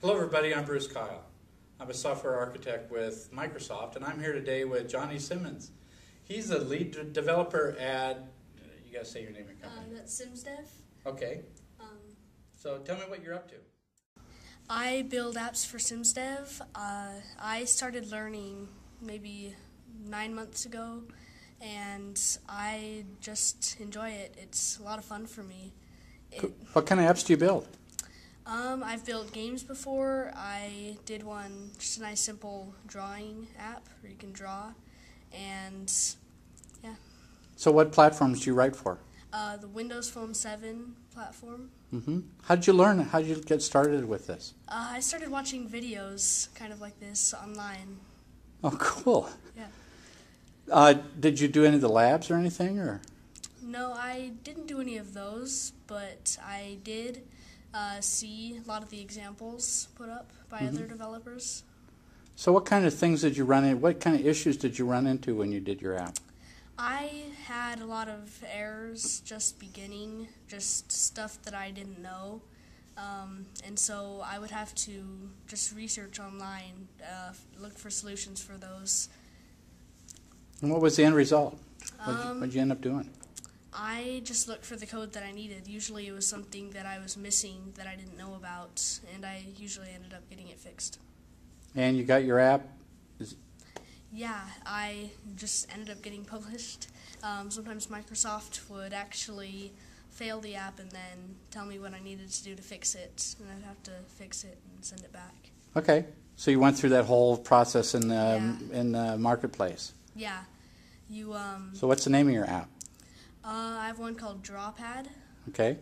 Hello everybody, I'm Bruce Kyle. I'm a software architect with Microsoft and I'm here today with Johnny Simmons. He's a lead developer at, you gotta say your name and Uh, company. that's SimzzDev. Okay, Um, so tell me what you're up to. I build apps for SimzzDev. Uh, I started learning maybe nine months ago, and I just enjoy it. It's a lot of fun for me. It, What kind of apps do you build? um, I've built games before. I did one, just a nice simple drawing app where you can draw, and So what platforms do you write for? uh, the Windows Phone 7 platform. hmm How did you learn? How did you get started with this? Uh, I started watching videos kind of like this online. Oh, cool. Yeah. Uh, did you do any of the labs or anything, or? No, I didn't do any of those, but I did uh, see a lot of the examples put up by Mm-hmm. other developers. So what kind of things did you run into? What kind of issues did you run into when you did your app? I had a lot of errors just beginning, just stuff that I didn't know. Um, and so I would have to just research online, uh, look for solutions for those. And what was the end result? What Um, did you end up doing? I just looked for the code that I needed. Usually it was something that I was missing that I didn't know about, and I usually ended up getting it fixed. And you got your app. Yeah, I just ended up getting published. Um, sometimes Microsoft would actually fail the app and then tell me what I needed to do to fix it, and I'd have to fix it and send it back. Okay. So you went through that whole process in the Yeah. in the marketplace. Yeah, you. Um, So what's the name of your app? uh, I have one called DrawPad, Okay.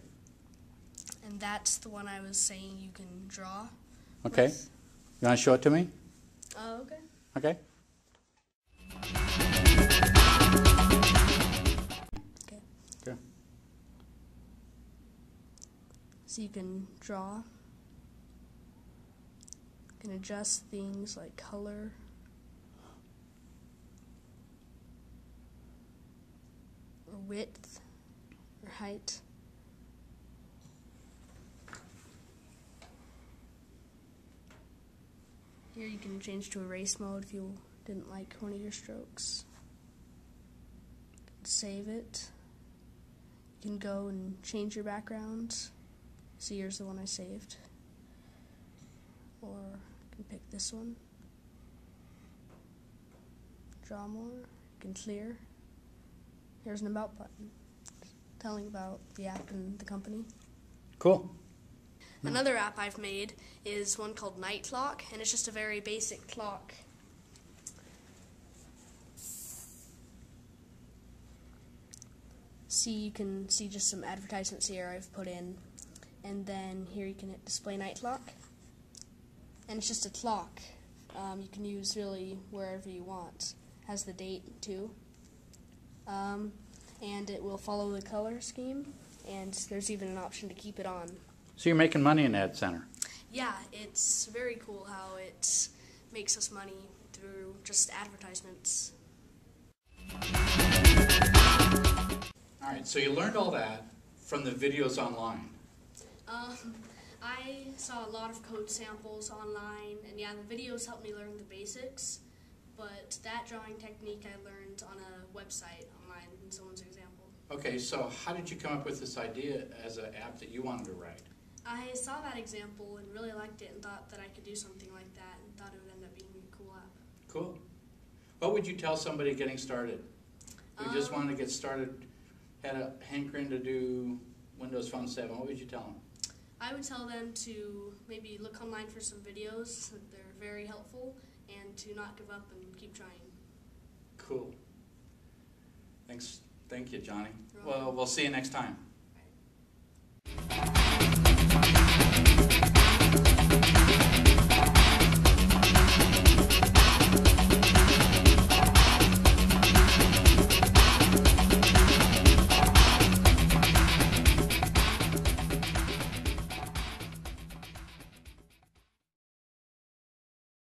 and that's the one I was saying you can draw. Okay. with. You want to show it to me? Oh, okay. Okay. Okay. Okay. So you can draw. You can adjust things like color. Or width or height. Here you can change to erase mode if you didn't like one of your strokes. Save it. You can go and change your background. So here's the one I saved. Or you can pick this one. Draw more. You can clear. Here's an about button telling about the app and the company. Cool. Another app I've made is one called Night Clock, and it's just a very basic clock. See, you can see just some advertisements here I've put in, and then here you can hit Display Night Clock, and it's just a clock. Um, you can use really wherever you want. Has the date too, um, and it will follow the color scheme, and there's even an option to keep it on. So you're making money in Ad Center. Yeah, it's very cool how it makes us money through just advertisements. All right. So you learned all that from the videos online. Um, I saw a lot of code samples online, and yeah, the videos helped me learn the basics. But that drawing technique I learned on a website online in someone's example. Okay. So how did you come up with this idea as an app that you wanted to write? I saw that example and really liked it and thought that I could do something like that and thought it would end up being a cool app. Cool. What would you tell somebody getting started who just Um, wanted to get started, had a hankering to do Windows Phone 7? What would you tell them? I would tell them to maybe look online for some videos. They're very helpful, and to not give up and keep trying. Cool. Thanks. Thank you, Johnny. Well, we'll see you next time.